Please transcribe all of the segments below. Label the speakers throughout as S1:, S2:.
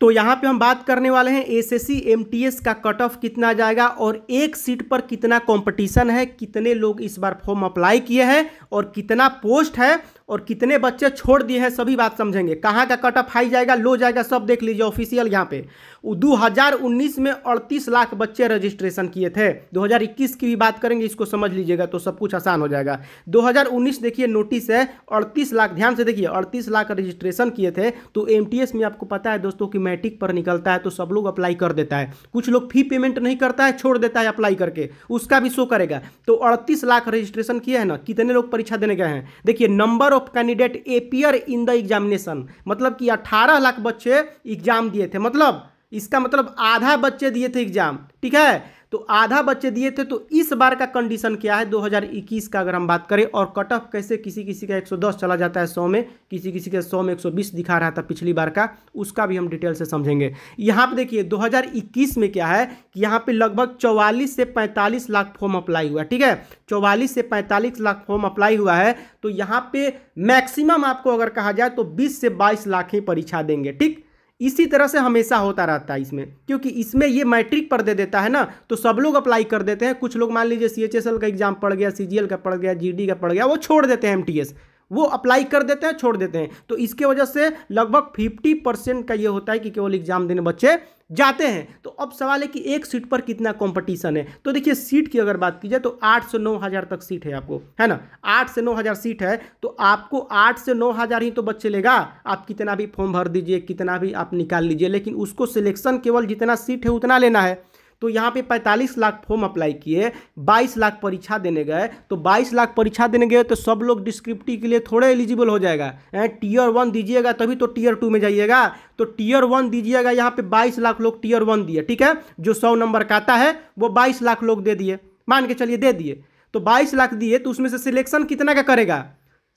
S1: तो यहाँ पे हम बात करने वाले हैं एसएससी एमटीएस का कट ऑफ़ कितना जाएगा और एक सीट पर कितना कंपटीशन है, कितने लोग इस बार फॉर्म अप्लाई किए हैं और कितना पोस्ट है और कितने बच्चे छोड़ दिए हैं, सभी बात समझेंगे। कहाँ का कट ऑफ़ हाई जाएगा लो जाएगा, सब देख लीजिए ऑफिशियल यहाँ पे। दो हज़ार उन्नीस में अड़तीस लाख बच्चे रजिस्ट्रेशन किए थे। 2021 की भी बात करेंगे, इसको समझ लीजिएगा तो सब कुछ आसान हो जाएगा। 2019 देखिए, नोटिस है, अड़तीस लाख, ध्यान से देखिए, अड़तीस लाख रजिस्ट्रेशन किए थे तो एमटीएस में आपको पता है दोस्तों की मैट्रिक पर निकलता है तो सब लोग अप्लाई कर देता है। कुछ लोग फ़ी पेमेंट नहीं करता है, छोड़ देता है अप्लाई करके, उसका भी शो करेगा। तो अड़तीस लाख रजिस्ट्रेशन किए हैं ना, कितने लोग परीक्षा देने गए हैं? देखिए, number of candidate appear in the examination मतलब कि अठारह लाख बच्चे एग्ज़ाम दिए थे मतलब इसका मतलब आधा बच्चे दिए थे एग्ज़ाम, ठीक है? तो आधा बच्चे दिए थे तो इस बार का कंडीशन क्या है? 2021 का अगर हम बात करें, और कट ऑफ़ कैसे किसी किसी का 110 चला जाता है 100 में किसी किसी का 100 में 120 दिखा रहा था पिछली बार का, उसका भी हम डिटेल से समझेंगे। यहाँ पे देखिए 2021 में क्या है कि यहाँ पे लगभग चौवालीस से पैंतालीस लाख फॉर्म अप्लाई हुआ ठीक है? चौवालीस से पैंतालीस लाख फॉर्म अप्लाई हुआ है तो यहाँ पे मैक्सिमम आपको अगर कहा जाए तो बीस से बाईस लाख ही परीक्षा देंगे, ठीक? इसी तरह से हमेशा होता रहता है इसमें, क्योंकि इसमें ये मैट्रिक पर दे देता है ना तो सब लोग अप्लाई कर देते हैं। कुछ लोग मान लीजिए सीएचएसएल का एग्ज़ाम पड़ गया सीजीएल का पड़ गया जीडी का पड़ गया, वो छोड़ देते हैं एमटीएस वो अप्लाई कर देते हैं, छोड़ देते हैं। तो इसके वजह से लगभग फिफ्टी परसेंट का ये होता है कि केवल एग्ज़ाम देने बच्चे जाते हैं। तो अब सवाल है कि एक सीट पर कितना कंपटीशन है? तो देखिए सीट की अगर बात की जाए तो आठ से नौ हज़ार तक सीट है आपको, है ना? आठ से नौ हज़ार सीट है तो आपको आठ से नौ हज़ार ही तो बच्चे लेगा। आप कितना भी फॉर्म भर दीजिए, कितना भी आप निकाल लीजिए, लेकिन उसको सिलेक्शन केवल जितना सीट है उतना लेना है। तो यहाँ पे 45 लाख फॉर्म अप्लाई किए 22 लाख परीक्षा देने गए। तो 22 लाख परीक्षा देने गए तो सब लोग डिस्क्रिप्टिव के लिए थोड़े एलिजिबल हो जाएगा। टीयर वन दीजिएगा तभी तो टीयर टू में जाइएगा। तो टीयर वन दीजिएगा, यहाँ पे 22 लाख लोग टीयर वन दिए, ठीक है? जो सौ नंबर का आता है, वो बाईस लाख लोग दे दिए। मान के चलिए दे दिए। तो बाईस लाख दिए तो उसमें से सिलेक्शन कितना का करेगा?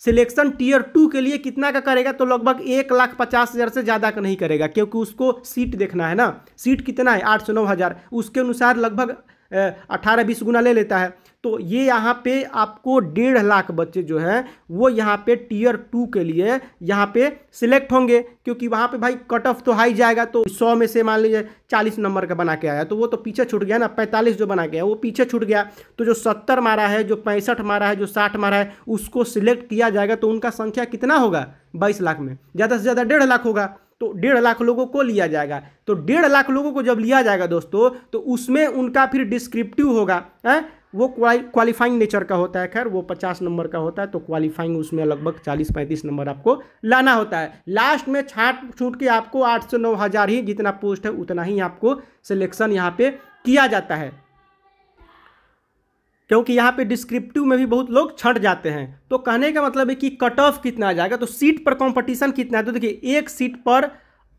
S1: सिलेक्शन टीयर टू के लिए कितना का करेगा तो लगभग एक लाख पचास हज़ार से ज़्यादा का नहीं करेगा, क्योंकि उसको सीट देखना है ना। सीट कितना है? आठ सौ नौ हज़ार। उसके अनुसार लगभग अठारह बीस गुना ले लेता है। तो ये यहाँ पे आपको डेढ़ लाख बच्चे जो हैं, वो यहाँ पे टीयर टू के लिए यहाँ पे सिलेक्ट होंगे, क्योंकि वहाँ पे भाई कट ऑफ़ तो हाई जाएगा तो सौ में से मान लीजिए चालीस नंबर का बना के आया तो वो तो पीछे छूट गया ना, पैंतालीस जो बना आया, वो पीछे छूट गया। तो जो सत्तर मारा है, जो पैंसठ मारा है, जो साठ मारा है, उसको सिलेक्ट किया जाएगा तो उनका संख्या कितना होगा? बाईस लाख में। ज़्यादा से ज़्यादा डेढ़ लाख होगा। तो डेढ़ लाख लोगों को लिया जाएगा। तो डेढ़ लाख लोगों को जब लिया जाएगा दोस्तों तो उसमें उनका फिर डिस्क्रिप्टिव होगा, है? वो क्वालिफाइंग नेचर का होता है, खैर, वो पचास नंबर का होता है तो क्वालिफाइंग उसमें लगभग चालीस पैंतीस नंबर आपको लाना होता है। लास्ट में छाट, छूट के आपको आठ से नौ हज़ार ही जितना पोस्ट है, उतना ही आपको सिलेक्शन यहाँ पे किया जाता है। क्योंकि यहाँ पे डिस्क्रिप्टिव में भी बहुत लोग छट जाते हैं। तो कहने का मतलब है कि कट ऑफ़ कितना आ जाएगा तो सीट पर कंपटीशन कितना है? तो देखिए, एक सीट पर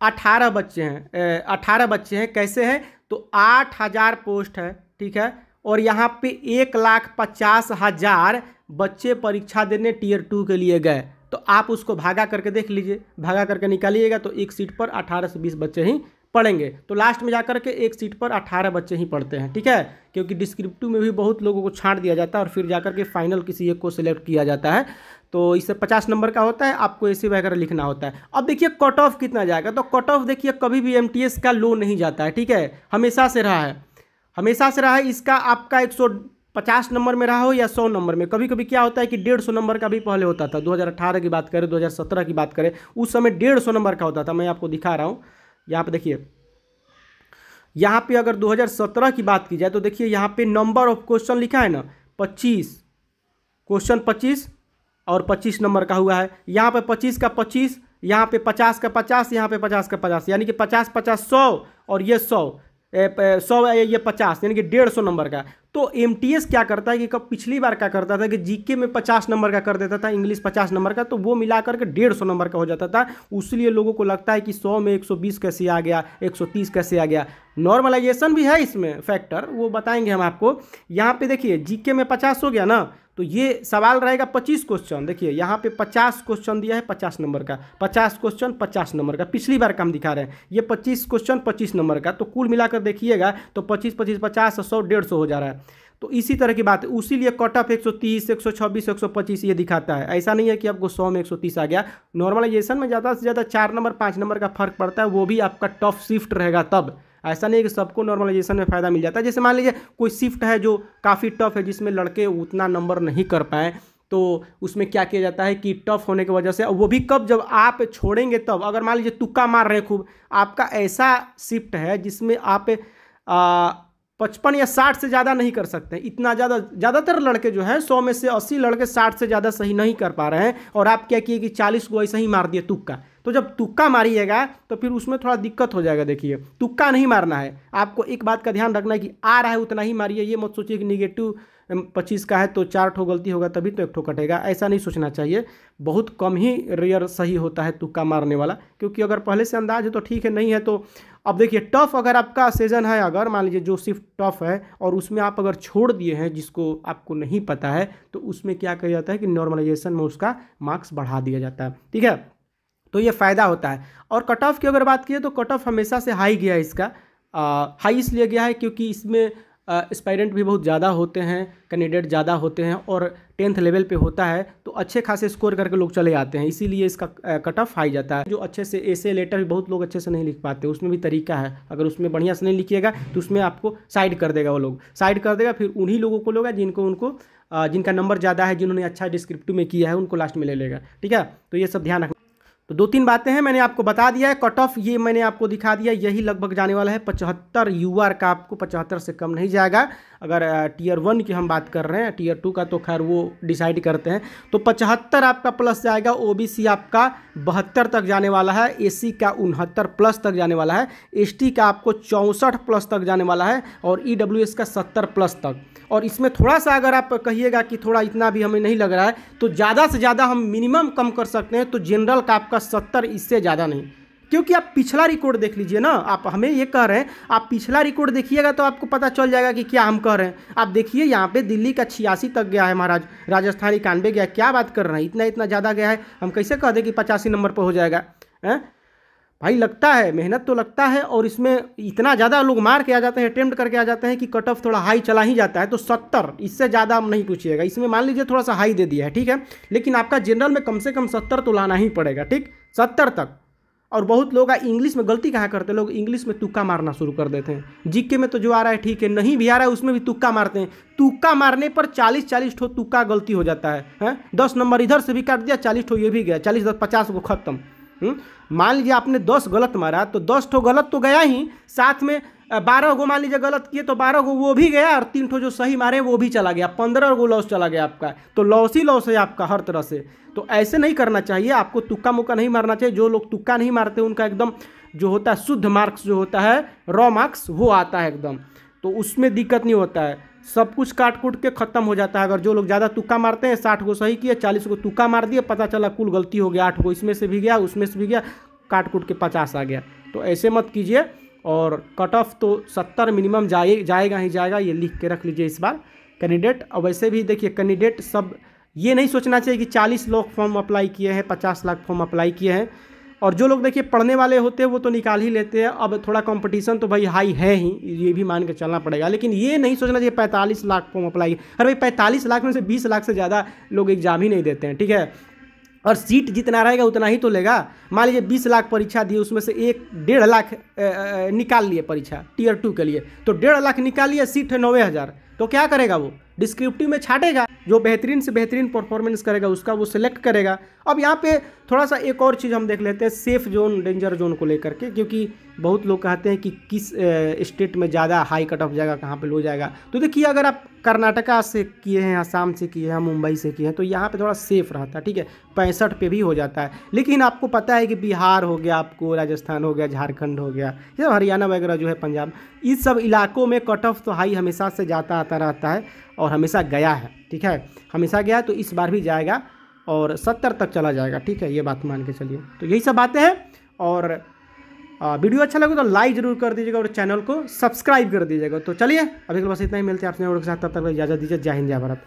S1: अठारह बच्चे हैं अठारह बच्चे हैं, कैसे हैं? तो आठ हज़ार पोस्ट है, ठीक है? और यहाँ पे एक लाख पचास हज़ार बच्चे परीक्षा देने टीयर टू के लिए गए। तो आप उसको भागा करके देख लीजिए। भागा करके निकालिएगा तो एक सीट पर अठारह से बीस बच्चे ही पढ़ेंगे। तो लास्ट में जाकर के एक सीट पर अठारह बच्चे ही पढ़ते हैं, ठीक है? क्योंकि डिस्क्रिप्टिव में भी बहुत लोगों को छांट दिया जाता है और फिर जाकर के फाइनल किसी एक को सिलेक्ट किया जाता है। तो इससे पचास नंबर का होता है, आपको ऐसे वगैरह लिखना होता है। अब देखिए कट ऑफ़ कितना जाएगा। तो कट ऑफ़ देखिए, कभी भी एमटीएस का लो नहीं जाता है, ठीक है? हमेशा से रहा है। हमेशा से रहा है, इसका आपका एक पचास नंबर में रहा हो या सौ नंबर में। कभी कभी क्या होता है कि डेढ़ सौ नंबर का भी पहले होता था। 2018 की बात करें 2017 की बात करें, उस समय डेढ़ सौ नंबर का होता था। मैं आपको दिखा रहा हूँ। यहाँ पे देखिए। यहाँ पे अगर 2017 की बात की जाए तो देखिए यहाँ पे नंबर ऑफ़ क्वेश्चन लिखा है ना 25 क्वेश्चन 25 और 25 नंबर का हुआ है। यहाँ पे 25 का 25 यहाँ पे 50 का 50 यहाँ पे 50 का 50 यानी कि 50 50 सौ और ये सौ। सौ ये पचास, यानी कि डेढ़ सौ नंबर का। तो एमटीएस क्या करता है कि कब पिछली बार क्या करता था कि जीके में पचास नंबर का कर देता था, इंग्लिश पचास नंबर का तो वो मिला करके डेढ़ सौ नंबर का हो जाता था। उसलिए लोगों को लगता है कि सौ में एक सौ बीस कैसे आ गया, एक सौ तीस कैसे आ गया। नॉर्मलाइजेशन भी है इसमें फैक्टर वो बताएँगे हम आपको। यहाँ पे देखिए जीके में पचास हो गया ना तो ये सवाल रहेगा पच्चीस क्वेश्चन देखिए, यहाँ पे पचास क्वेश्चन दिया है, पचास नंबर का। पचास क्वेश्चन पचास नंबर का। पिछली बार का हम दिखा रहे हैं। ये पच्चीस क्वेश्चन पच्चीस नंबर का। तो कुल मिलाकर देखिएगा तो पच्चीस पच्चीस, पचास, सौ, डेढ़ सौ हो जा रहा है। तो इसी तरह की बात है। उसी लिए कट ऑफ़ एक सौ तीस, एक सौ छब्बीस, एक सौ पच्चीस ये दिखाता है। ऐसा नहीं है कि आपको सौ में एक सौ तीस आ गया। नॉर्मलाइजेशन में ज़्यादा से ज़्यादा चार नंबर, पाँच नंबर का फ़र्क पड़ता है। वो भी आपका टफ शिफ्ट रहेगा तब। ऐसा नहीं है कि सबको नॉर्मलाइजेशन में फ़ायदा मिल जाता है। जैसे मान लीजिए कोई शिफ्ट है जो काफ़ी टफ है, जिसमें लड़के उतना नंबर नहीं कर पाए तो उसमें क्या किया जाता है कि टफ होने की वजह से वो भी कब जब आप छोड़ेंगे तब, अगर मान लीजिए तुक्का मार रहे हैं खूब, आपका ऐसा शिफ्ट है जिसमें आप पचपन या साठ से ज़्यादा नहीं कर सकते। इतना ज़्यादा, ज़्यादातर लड़के जो हैं, सौ में से अस्सी लड़के साठ से ज़्यादा सही नहीं कर पा रहे हैं, और आप क्या किए कि चालीस को ऐसे ही मार दिए तुक्का। तो जब तुक्का मारिएगा तो फिर उसमें थोड़ा दिक्कत हो जाएगा, देखिए। तुक्का नहीं मारना है। आपको एक बात का ध्यान रखना है कि आ रहा है, उतना ही मारिए। ये मत सोचिए कि निगेटिव पच्चीस का है तो चार ठो गलती होगा, तभी तो एक ठो कटेगा। ऐसा नहीं सोचना चाहिए। बहुत कम ही रेयर सही होता है तुक्का मारने वाला, क्योंकि अगर पहले से अंदाज है तो ठीक है, नहीं है तो अब देखिए टफ अगर आपका सीज़न है, अगर मान लीजिए जो सिर्फ़ टफ है और उसमें आप अगर छोड़ दिए हैं, जिसको आपको नहीं पता है तो उसमें क्या किया जाता है कि नॉर्मलाइजेशन में उसका मार्क्स बढ़ा दिया जाता है। ठीक है? तो ये फ़ायदा होता है। और कट ऑफ़ की अगर बात की तो कट ऑफ़ हमेशा से हाई गया है इसका। हाई इसलिए गया है क्योंकि इसमें एस्पायरेंट भी बहुत ज़्यादा होते हैं कैंडिडेट ज़्यादा होते हैं और टेंथ लेवल पे होता है तो अच्छे खासे स्कोर करके लोग चले आते हैं। इसीलिए इसका कट ऑफ़ हाई जाता है। जो अच्छे से ऐसे लेटर भी बहुत लोग अच्छे से नहीं लिख पाते, उसमें भी तरीका है। अगर उसमें बढ़िया से नहीं लिखिएगा तो उसमें आपको साइड कर देगा वो लोग। साइड कर देगा, फिर उन्हीं लोगों को लोगा जिनको उनको जिनका नंबर ज़्यादा है, जिन्होंने अच्छा डिस्क्रिप्टिव में किया है, उनको लास्ट में ले लेगा। ठीक है? तो ये सब ध्यान रखना तो दो तीन बातें हैं, मैंने आपको बता दिया है। कट ऑफ़ ये मैंने आपको दिखा दिया, यही लगभग जाने वाला है। पचहत्तर यू का आपको पचहत्तर से कम नहीं जाएगा। अगर टीयर वन की हम बात कर रहे हैं टीयर टू का तो खैर वो डिसाइड करते हैं। तो पचहत्तर आपका प्लस जाएगा ओबीसी आपका बहत्तर तक जाने वाला है एसी का उनहत्तर प्लस तक जाने वाला है एसटी का आपको चौंसठ प्लस तक जाने वाला है, और ईडब्ल्यूएस का सत्तर प्लस तक। और इसमें थोड़ा सा अगर आप कहिएगा कि थोड़ा इतना भी हमें नहीं लग रहा है तो ज़्यादा से ज़्यादा हम मिनिमम कम कर सकते हैं तो जनरल का आपका सत्तर, इससे ज़्यादा नहीं। क्योंकि आप पिछला रिकॉर्ड देख लीजिए ना, आप हमें ये कह रहे हैं, आप पिछला रिकॉर्ड देखिएगा तो आपको पता चल जाएगा कि क्या हम कह रहे हैं। आप देखिए, यहाँ पे दिल्ली का छियासी तक गया है महाराज, राजस्थान इक्यानवे गया क्या बात कर रहे हैं? इतना इतना ज़्यादा गया है, हम कैसे कह दें कि पचासी नंबर पर हो जाएगा, है? भाई लगता है, मेहनत तो लगता है और इसमें इतना ज़्यादा लोग मार के आ जाते हैं अटेम्प्ट करके आ जाते हैं कि कट ऑफ़ थोड़ा हाई चला ही जाता है तो सत्तर, इससे ज़्यादा हम नहीं पूछिएगा। इसमें मान लीजिए थोड़ा सा हाई दे दिया है, ठीक है? लेकिन आपका जनरल में कम से कम सत्तर तो लाना ही पड़ेगा, ठीक? सत्तर तक। और बहुत लोग इंग्लिश में गलती कहाँ करते हैं? लोग इंग्लिश में तुक्का मारना शुरू कर देते हैं। जीके में तो जो आ रहा है, ठीक है, नहीं भी आ रहा है, उसमें भी तुक्का मारते हैं। तुक्का मारने पर चालीस चालीस ठो तुक्का गलती हो जाता है, हैं? दस नंबर इधर से भी काट दिया, चालीस ठो ये भी गया, चालीस दस पचास को खत्म हम्म? मान लीजिए आपने दस गलत मारा तो दस ठो गलत तो गया ही, साथ में बारह गो मान लीजिए गलत किए तो बारह गो वो भी गया और तीन ठो जो सही मारे वो भी चला गया। पंद्रह गो लॉस चला गया आपका। तो लॉस ही लॉस है आपका हर तरह से। तो ऐसे नहीं करना चाहिए, आपको तुक्का मुक्का नहीं मारना चाहिए। जो लोग तुक्का नहीं मारते, उनका एकदम जो होता है, शुद्ध मार्क्स जो होता है रॉ मार्क्स वो आता है एकदम। तो उसमें दिक्कत नहीं होता है। सब कुछ काट कूट के ख़त्म हो जाता है। अगर जो लोग ज़्यादा तुक्का मारते हैं, साठ को सही किया चालीस को तुक्का मार दिया पता चला कुल गलती हो गया, आठ को इसमें से भी गया, उसमें से भी गया काट कूट के पचास आ गया। तो ऐसे मत कीजिए। और कट ऑफ़ तो सत्तर मिनिमम जाए, जाएगा ही जाएगा, ये लिख के रख लीजिए इस बार। कैंडिडेट और वैसे भी देखिए कैंडिडेट सब ये नहीं सोचना चाहिए कि चालीस लाख फॉर्म अप्लाई किए हैं, पचास लाख फॉर्म अप्लाई किए हैं। और जो लोग देखिए, पढ़ने वाले होते हैं, वो तो निकाल ही लेते हैं। अब थोड़ा कंपटीशन तो भाई हाई है ही, ये भी मान के चलना पड़ेगा। लेकिन ये नहीं सोचना चाहिए, पैंतालीस लाख फॉर्म अप्लाई अरे भाई, पैंतालीस लाख में से बीस लाख से ज़्यादा लोग एग्ज़ाम ही नहीं देते हैं, ठीक है? और सीट जितना रहेगा उतना ही तो लेगा। मान लीजिए बीस लाख परीक्षा दी उसमें से एक डेढ़ लाख निकाल लिए परीक्षा, टीयर टू के लिए। तो डेढ़ लाख निकाल लिए, सीट है नौवे हज़ार। तो क्या करेगा वो? डिस्क्रिप्टिव में छाटेगा। जो बेहतरीन से बेहतरीन परफॉर्मेंस करेगा, उसका वो सिलेक्ट करेगा। अब यहाँ पे थोड़ा सा एक और चीज़ हम देख लेते हैं सेफ़ जोन डेंजर जोन को लेकर के, क्योंकि बहुत लोग कहते हैं कि किस स्टेट में ज़्यादा हाई कट ऑफ़ जाएगा कहाँ पे लो जाएगा। तो देखिए, अगर आप कर्नाटका से किए हैं, आसाम से किए हैं, मुंबई से किए हैं तो यहाँ पे थोड़ा सेफ़ रहता है, ठीक है? पैंसठ पे भी हो जाता है। लेकिन आपको पता है कि बिहार हो गया, आपको राजस्थान हो गया, झारखंड हो गया, या हरियाणा वगैरह जो है, पंजाब, इस सब इलाकों में कट ऑफ़ तो हाई हमेशा से जाता आता रहता है और हमेशा गया है, ठीक है? हमेशा गया तो इस बार भी जाएगा और सत्तर तक चला जाएगा। ठीक है, ये बात मान के चलिए। तो यही सब बातें हैं और वीडियो अच्छा लगे तो लाइक ज़रूर कर दीजिएगा और चैनल को सब्सक्राइब कर दीजिएगा। तो चलिए, अभी के बस इतना ही। मिलते हैं आपसे तब तक इजाज़त दीजिए। जय हिंद, जय भारत।